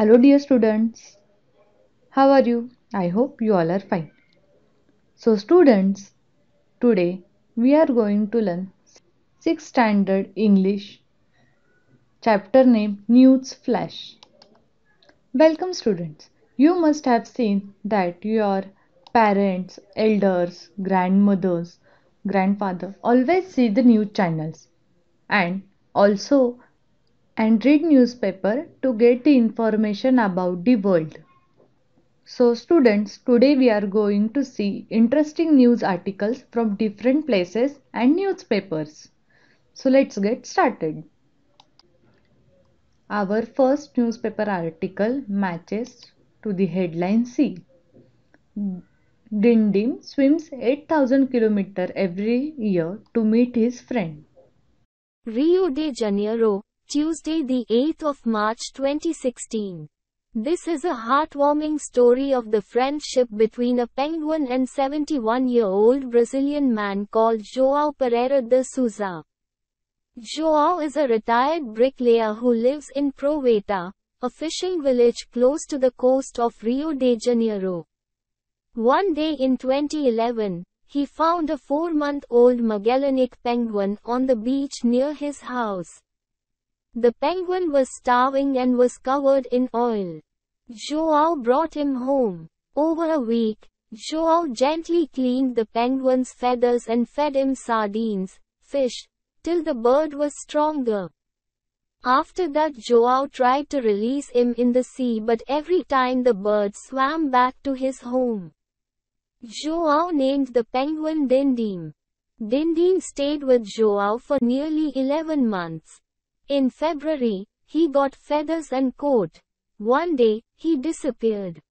Hello, dear students. How are you? I hope you all are fine. So, students, today we are going to learn 6th standard English chapter name News Flash. Welcome, students. You must have seen that your parents, elders, grandmothers, grandfather always see the news channels and also and read newspaper to get the information about the world. So students, today we are going to see interesting news articles from different places and newspapers. So let's get started. Our first newspaper article matches to the headline C. Dindim swims 8000 km every year to meet his friend. Rio de Janeiro, Tuesday, the 8th of March 2016. This is a heartwarming story of the friendship between a penguin and 71 year old Brazilian man called Joao Pereira de Souza. Joao is a retired bricklayer who lives in Proveta, a fishing village close to the coast of Rio de Janeiro. One day in 2011, he found a four month old Magellanic penguin on the beach near his house. The penguin was starving and was covered in oil. Joao brought him home. Over a week, Joao gently cleaned the penguin's feathers and fed him sardines, fish, till the bird was stronger. After that Joao tried to release him in the sea but every time the bird swam back to his home. Joao named the penguin Dindim. Dindim stayed with Joao for nearly 11 months. In February, he got feathers and coat. One day, he disappeared.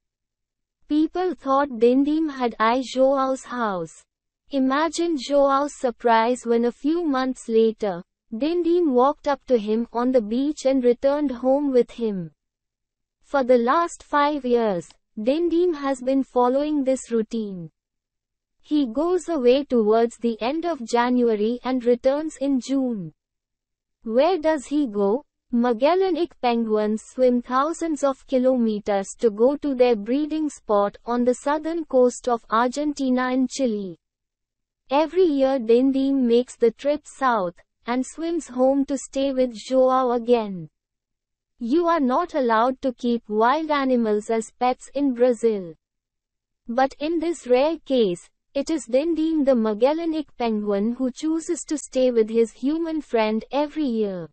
People thought Dindim had eyed Joao's house. Imagine Joao's surprise when a few months later, Dindim walked up to him on the beach and returned home with him. For the last five years, Dindim has been following this routine. He goes away towards the end of January and returns in June. Where does he go? Magellanic penguins swim thousands of kilometers to go to their breeding spot on the southern coast of Argentina and Chile. Every year Dindim makes the trip south, and swims home to stay with Joao again. You are not allowed to keep wild animals as pets in Brazil. But in this rare case, it is then deemed the Magellanic penguin who chooses to stay with his human friend every year.